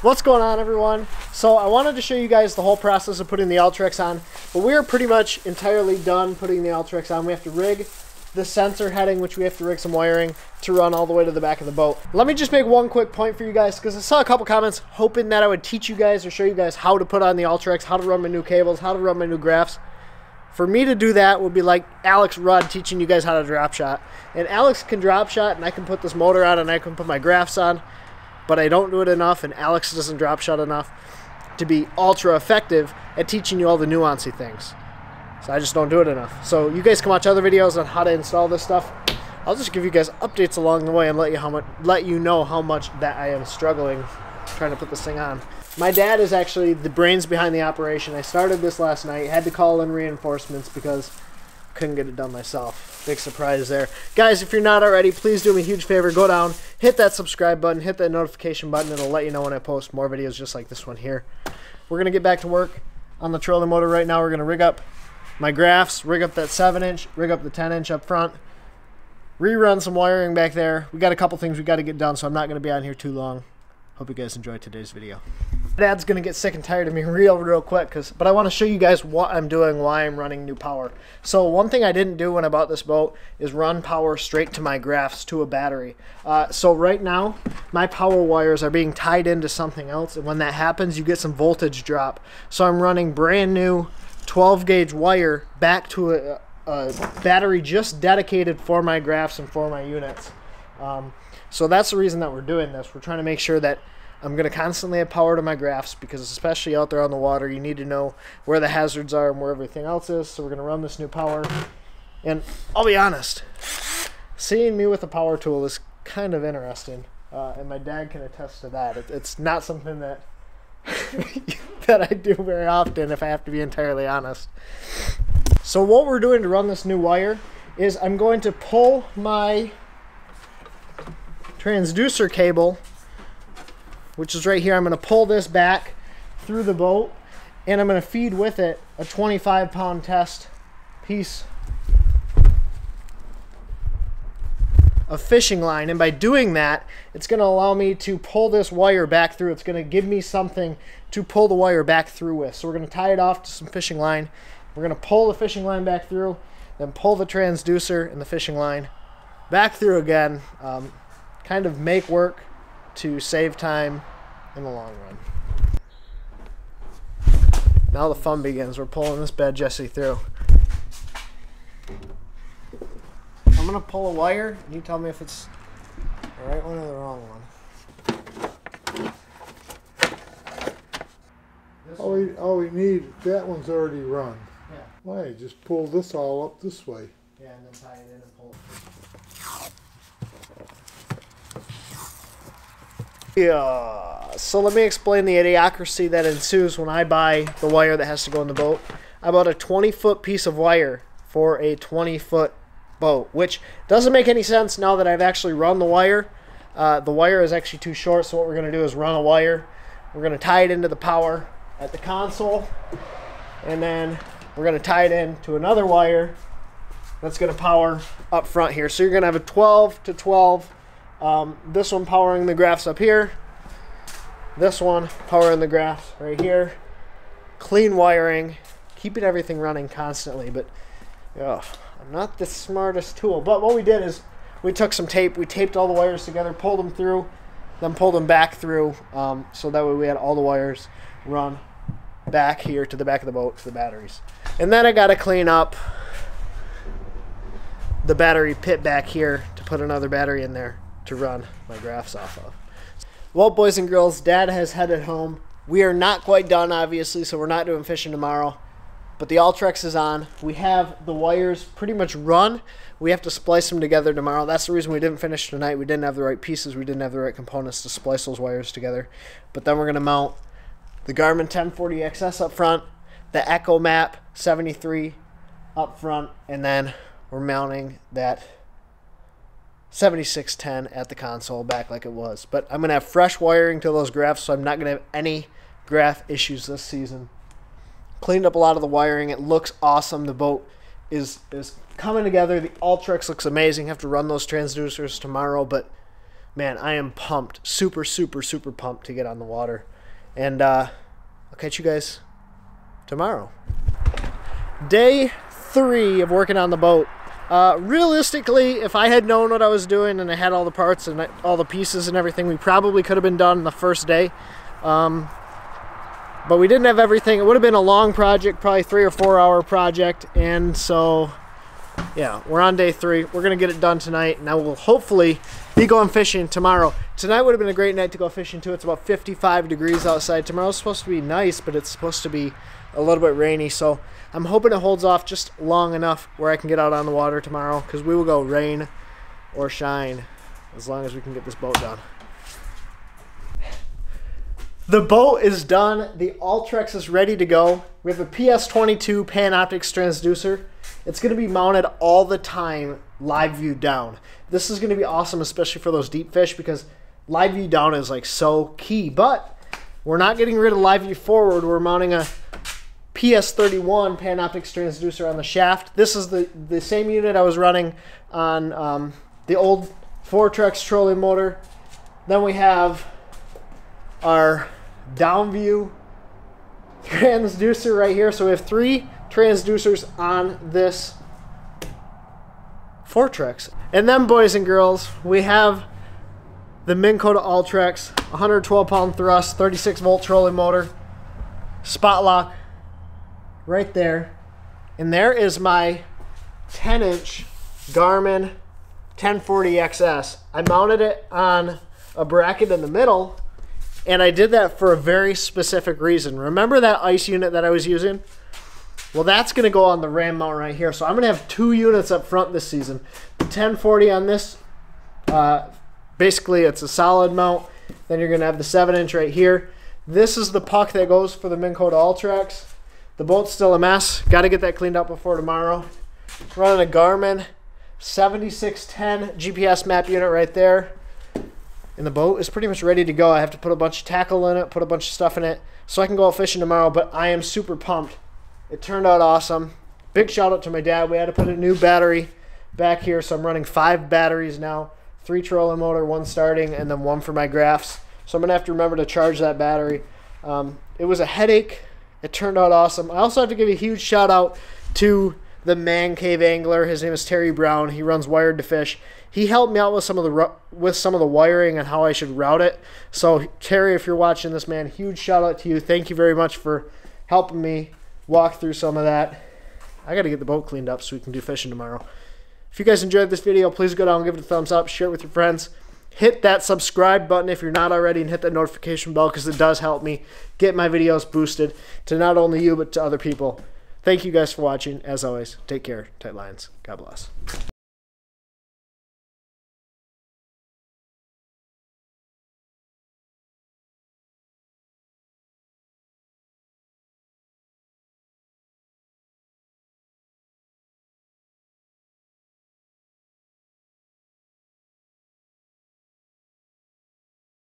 What's going on everyone? So I wanted to show you guys the whole process of putting the Ultrex on, but we are pretty much entirely done putting the Ultrex on. We have to rig the sensor heading, which we have to rig some wiring to run all the way to the back of the boat. Let me just make one quick point for you guys, because I saw a couple comments hoping that I would teach you guys or show you guys how to put on the Ultrex, how to run my new cables, how to run my new graphs. For me to do that would be like Alex Rudd teaching you guys how to drop shot. And Alex can drop shot, and I can put this motor on, and I can put my graphs on, but I don't do it enough, and Alex doesn't drop shot enough to be ultra effective at teaching you all the nuancy things. So I just don't do it enough. So you guys can watch other videos on how to install this stuff. I'll just give you guys updates along the way and let you how much let you know how much that I am struggling trying to put this thing on. My dad is actually the brains behind the operation. I started this last night, had to call in reinforcements because couldn't get it done myself. Big surprise there. Guys, if you're not already, please do me a huge favor. Go down, hit that subscribe button, hit that notification button. It'll let you know when I post more videos just like this one here. We're going to get back to work on the trolling motor right now. We're going to rig up my graphs, rig up that 7 inch, rig up the 10 inch up front, rerun some wiring back there. We got a couple things we got to get done, so I'm not going to be on here too long. Hope you guys enjoyed today's video. Dad's gonna get sick and tired of me real, real quick, cause but I want to show you guys what I'm doing, why I'm running new power. So one thing I didn't do when I bought this boat is run power straight to my graphs to a battery. Uh, so right now, my power wires are being tied into something else, and when that happens, you get some voltage drop. So I'm running brand new 12 gauge wire back to a, a battery just dedicated for my graphs and for my units. Um, so that's the reason that we're doing this. We're trying to make sure that I'm going to constantly have power to my graphs because especially out there on the water, you need to know where the hazards are and where everything else is. So we're going to run this new power. And I'll be honest, seeing me with a power tool is kind of interesting. Uh, and my dad can attest to that. It, it's not something that that I do very often, if I have to be entirely honest. So what we're doing to run this new wire is I'm going to pull my transducer cable, which is right here. I'm going to pull this back through the boat and I'm going to feed with it a 25 pound test piece of fishing line. And by doing that, it's going to allow me to pull this wire back through. It's going to give me something to pull the wire back through with. So we're going to tie it off to some fishing line. We're going to pull the fishing line back through, then pull the transducer and the fishing line back through again. Um, kind of make work to save time in the long run. Now the fun begins. We're pulling this bed Jesse through. I'm gonna pull a wire. and You tell me if it's the right one or the wrong one. All we, all we need, that one's already run. Yeah. Why, just pull this all up this way. Yeah, and then tie it in and pull it. Yeah. So let me explain the idiocracy that ensues when I buy the wire that has to go in the boat. I bought a 20 foot piece of wire for a 20 foot boat, which doesn't make any sense now that I've actually run the wire. Uh, the wire is actually too short, so what we're going to do is run a wire. We're going to tie it into the power at the console, and then we're going to tie it in to another wire that's going to power up front here. So you're going to have a 12 to 12. Um, this one powering the graphs up here. This one powering the graphs right here. Clean wiring, keeping everything running constantly. But ugh, I'm not the smartest tool. But what we did is we took some tape, we taped all the wires together, pulled them through, then pulled them back through. Um, so that way we had all the wires run back here to the back of the boat to the batteries. And then I got to clean up the battery pit back here to put another battery in there to run my graphs off of. Well, boys and girls, Dad has headed home. We are not quite done, obviously, so we're not doing fishing tomorrow. But the Ultrex is on. We have the wires pretty much run. We have to splice them together tomorrow. That's the reason we didn't finish tonight. We didn't have the right pieces. We didn't have the right components to splice those wires together. But then we're going to mount the Garmin 1040XS up front, the Echo Map 73 up front, and then we're mounting that 7610 at the console back like it was. But I'm going to have fresh wiring to those graphs, so I'm not going to have any graph issues this season. Cleaned up a lot of the wiring. It looks awesome. The boat is is coming together. The Ultrex looks amazing. Have to run those transducers tomorrow, but man, I am pumped, super, super, super pumped to get on the water. And uh, I'll catch you guys tomorrow. Day three of working on the boat. Uh, realistically, if I had known what I was doing and I had all the parts and all the pieces and everything, we probably could have been done the first day. Um, but we didn't have everything. It would have been a long project, probably three or four hour project. And so, yeah, we're on day three. We're going to get it done tonight. And I will hopefully be going fishing tomorrow. Tonight would have been a great night to go fishing too. It's about 55 degrees outside. Tomorrow's supposed to be nice, but it's supposed to be a little bit rainy. So I'm hoping it holds off just long enough where I can get out on the water tomorrow because we will go rain or shine as long as we can get this boat done. The boat is done. The Ultrex is ready to go. We have a PS22 Panoptix transducer. It's going to be mounted all the time live view down. This is going to be awesome, especially for those deep fish because live view down is like so key. But we're not getting rid of live view forward. We're mounting a PS31 Panoptix transducer on the shaft. This is the, the same unit I was running on um, the old Fortrex trolling motor. Then we have our down view transducer right here. So we have three transducers on this Fortrex. And then, boys and girls, we have the Minn Kota Ultrex, 112 pound thrust, 36 volt trolling motor, spot lock right there. And there is my 10 inch Garmin 1040 XS. I mounted it on a bracket in the middle and I did that for a very specific reason. Remember that ice unit that I was using? Well, that's going to go on the ram mount right here. So I'm going to have two units up front this season. The 1040 on this, uh, basically it's a solid mount. Then you're going to have the 7-inch right here. This is the puck that goes for the Minn Kota Ultrex. The boat's still a mess. Got to get that cleaned up before tomorrow. Running a Garmin 7610 GPS map unit right there and the boat is pretty much ready to go. I have to put a bunch of tackle in it, put a bunch of stuff in it, so I can go out fishing tomorrow. But I am super pumped. It turned out awesome. Big shout out to my dad. We had to put a new battery back here, so I'm running five batteries now. Three trolling motor, one starting, and then one for my graphs. So I'm gonna have to remember to charge that battery. Um, it was a headache. It turned out awesome. I also have to give a huge shout out to the man cave angler. His name is Terry Brown. He runs Wired2Fish he helped me out with some of the with some of the wiring and how I should route it. So Terry, if you're watching this, man, huge shout out to you. Thank you very much for helping me walk through some of that. I got to get the boat cleaned up so we can do fishing tomorrow. If you guys enjoyed this video, please go down and give it a thumbs up, share it with your friends. Hit that subscribe button if you're not already and hit that notification bell because it does help me get my videos boosted to not only you but to other people. Thank you guys for watching. As always, take care. Tight lines. God bless.